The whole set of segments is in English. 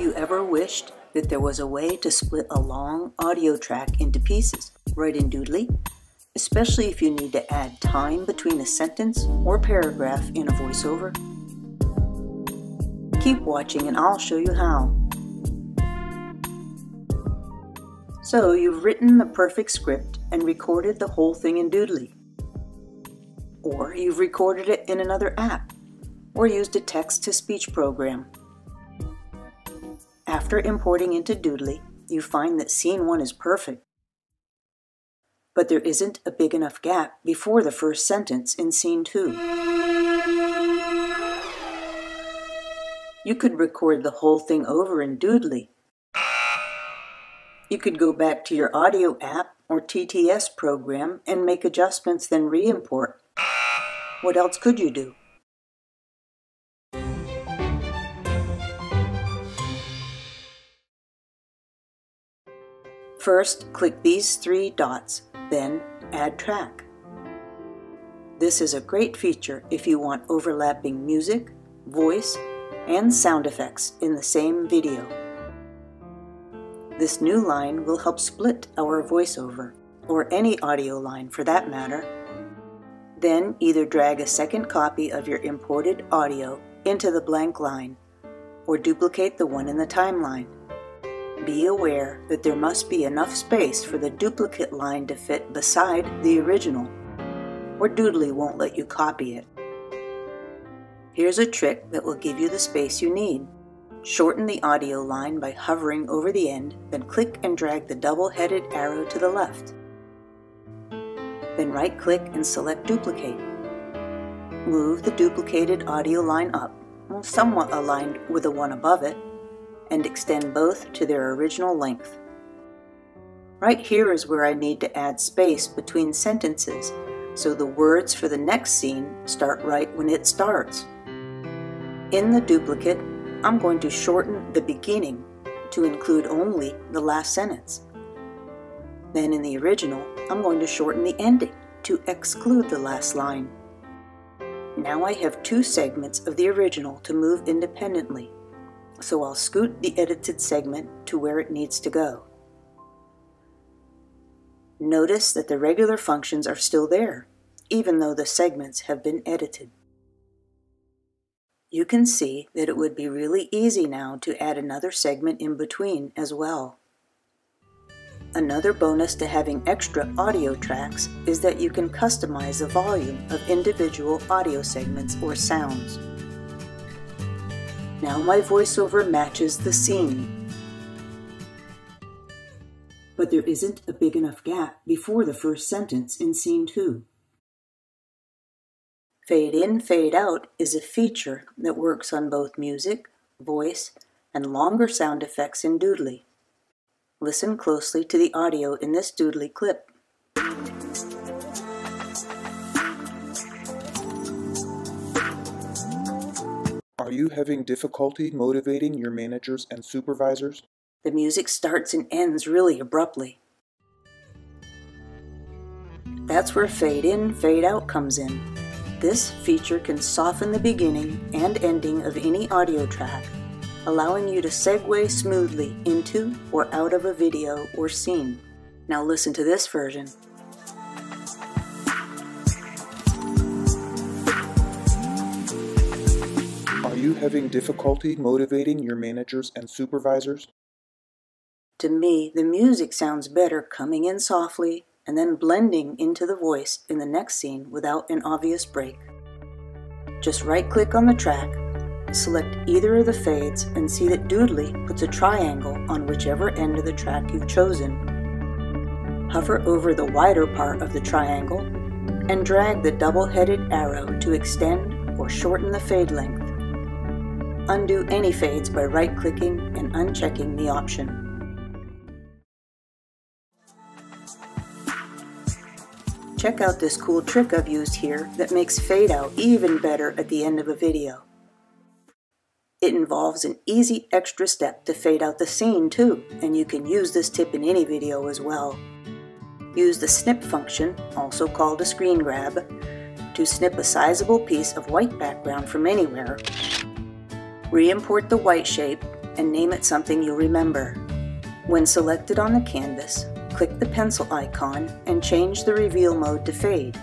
you ever wished that there was a way to split a long audio track into pieces right in Doodly? Especially if you need to add time between a sentence or paragraph in a voiceover? Keep watching and I'll show you how. So you've written the perfect script and recorded the whole thing in Doodly. Or you've recorded it in another app, or used a text-to-speech program. After importing into Doodly, you find that scene 1 is perfect. But there isn't a big enough gap before the first sentence in scene 2. You could record the whole thing over in Doodly. You could go back to your audio app or TTS program and make adjustments then re-import. What else could you do? First, click these three dots, then Add Track. This is a great feature if you want overlapping music, voice, and sound effects in the same video. This new line will help split our voiceover, or any audio line for that matter. Then either drag a second copy of your imported audio into the blank line, or duplicate the one in the timeline. Be aware that there must be enough space for the duplicate line to fit beside the original, or Doodly won't let you copy it. Here's a trick that will give you the space you need. Shorten the audio line by hovering over the end, then click and drag the double-headed arrow to the left. Then right-click and select Duplicate. Move the duplicated audio line up, somewhat aligned with the one above it, and extend both to their original length. Right here is where I need to add space between sentences so the words for the next scene start right when it starts. In the duplicate, I'm going to shorten the beginning to include only the last sentence. Then in the original, I'm going to shorten the ending to exclude the last line. Now I have two segments of the original to move independently so I'll scoot the edited segment to where it needs to go. Notice that the regular functions are still there, even though the segments have been edited. You can see that it would be really easy now to add another segment in between as well. Another bonus to having extra audio tracks is that you can customize the volume of individual audio segments or sounds. Now my voiceover matches the scene. But there isn't a big enough gap before the first sentence in scene 2. Fade in, fade out is a feature that works on both music, voice, and longer sound effects in Doodly. Listen closely to the audio in this Doodly clip. Are you having difficulty motivating your managers and supervisors? The music starts and ends really abruptly. That's where fade in, fade out comes in. This feature can soften the beginning and ending of any audio track, allowing you to segue smoothly into or out of a video or scene. Now listen to this version. You having difficulty motivating your managers and supervisors? To me, the music sounds better coming in softly and then blending into the voice in the next scene without an obvious break. Just right-click on the track, select either of the fades and see that Doodly puts a triangle on whichever end of the track you've chosen. Hover over the wider part of the triangle and drag the double-headed arrow to extend or shorten the fade length undo any fades by right-clicking and unchecking the option. Check out this cool trick I've used here that makes fade out even better at the end of a video. It involves an easy extra step to fade out the scene too, and you can use this tip in any video as well. Use the snip function, also called a screen grab, to snip a sizable piece of white background from anywhere Re-import the white shape and name it something you'll remember. When selected on the canvas, click the pencil icon and change the reveal mode to fade.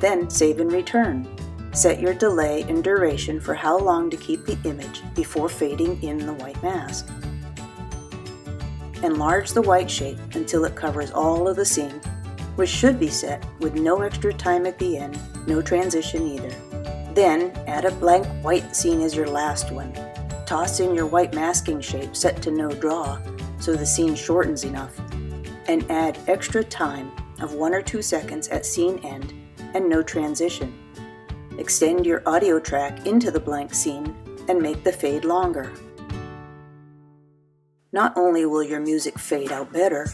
Then save and return. Set your delay and duration for how long to keep the image before fading in the white mask. Enlarge the white shape until it covers all of the scene, which should be set with no extra time at the end, no transition either. Then add a blank white scene as your last one. Toss in your white masking shape set to no draw so the scene shortens enough, and add extra time of 1 or 2 seconds at scene end and no transition. Extend your audio track into the blank scene and make the fade longer. Not only will your music fade out better,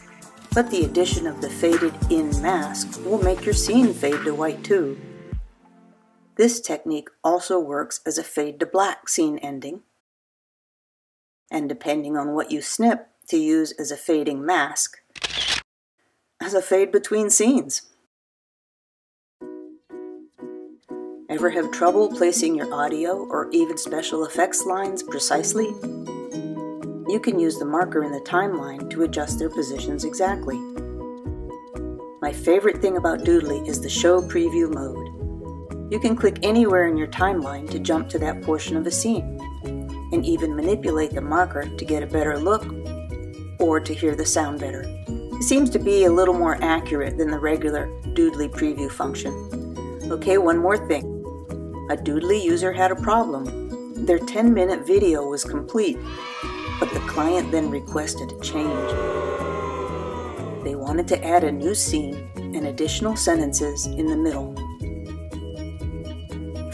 but the addition of the faded in mask will make your scene fade to white too. This technique also works as a fade to black scene ending, and depending on what you snip, to use as a fading mask, as a fade between scenes. Ever have trouble placing your audio or even special effects lines precisely? You can use the marker in the timeline to adjust their positions exactly. My favorite thing about Doodly is the Show Preview mode. You can click anywhere in your timeline to jump to that portion of a scene, and even manipulate the marker to get a better look or to hear the sound better. It seems to be a little more accurate than the regular Doodly preview function. Okay, one more thing. A Doodly user had a problem. Their 10 minute video was complete, but the client then requested a change. They wanted to add a new scene and additional sentences in the middle.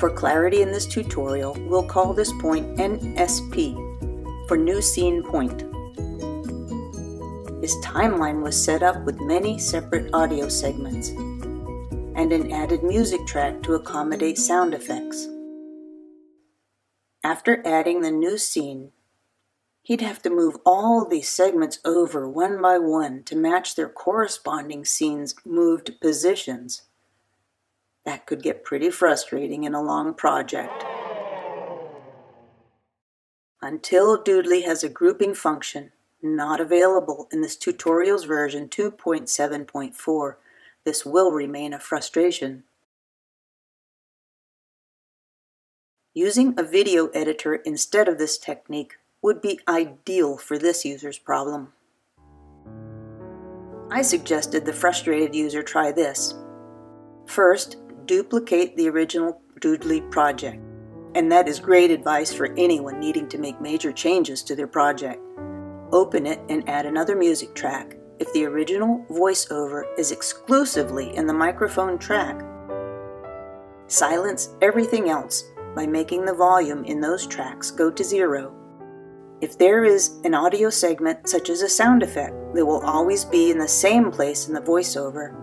For clarity in this tutorial, we'll call this point NSP, for New Scene Point. His timeline was set up with many separate audio segments and an added music track to accommodate sound effects. After adding the new scene, he'd have to move all these segments over one by one to match their corresponding scene's moved positions. That could get pretty frustrating in a long project. Until Doodly has a grouping function, not available in this tutorial's version 2.7.4. This will remain a frustration. Using a video editor instead of this technique would be ideal for this user's problem. I suggested the frustrated user try this. First, duplicate the original Doodly project, and that is great advice for anyone needing to make major changes to their project. Open it and add another music track if the original voiceover is exclusively in the microphone track. Silence everything else by making the volume in those tracks go to zero. If there is an audio segment, such as a sound effect, that will always be in the same place in the voiceover,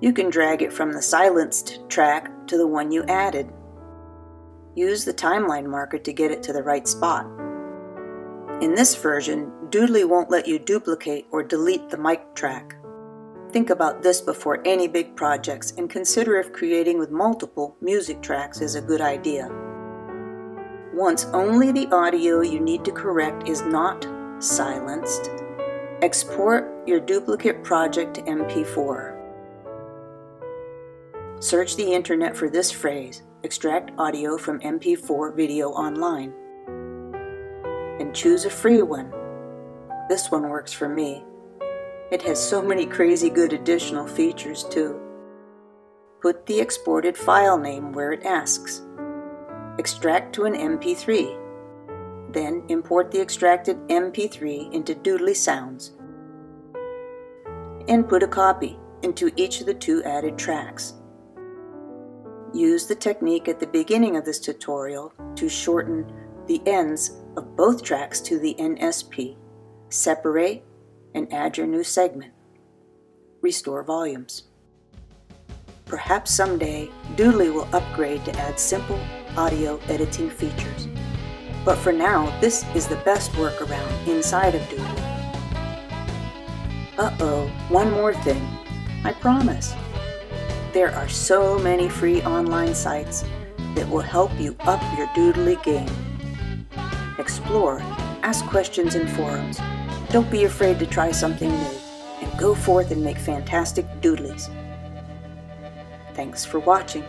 you can drag it from the silenced track to the one you added. Use the timeline marker to get it to the right spot. In this version, Doodly won't let you duplicate or delete the mic track. Think about this before any big projects and consider if creating with multiple music tracks is a good idea. Once only the audio you need to correct is not silenced, export your duplicate project to MP4. Search the internet for this phrase, extract audio from MP4 video online and choose a free one. This one works for me. It has so many crazy good additional features too. Put the exported file name where it asks. Extract to an MP3. Then import the extracted MP3 into Doodly Sounds. Input a copy into each of the two added tracks. Use the technique at the beginning of this tutorial to shorten the ends of both tracks to the NSP. Separate and add your new segment. Restore volumes. Perhaps someday Doodly will upgrade to add simple audio editing features. But for now, this is the best workaround inside of Doodly. Uh-oh, one more thing. I promise. There are so many free online sites that will help you up your Doodly game. Explore ask questions in forums. Don't be afraid to try something new, and go forth and make fantastic doodlies. Thanks for watching.